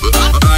Bye.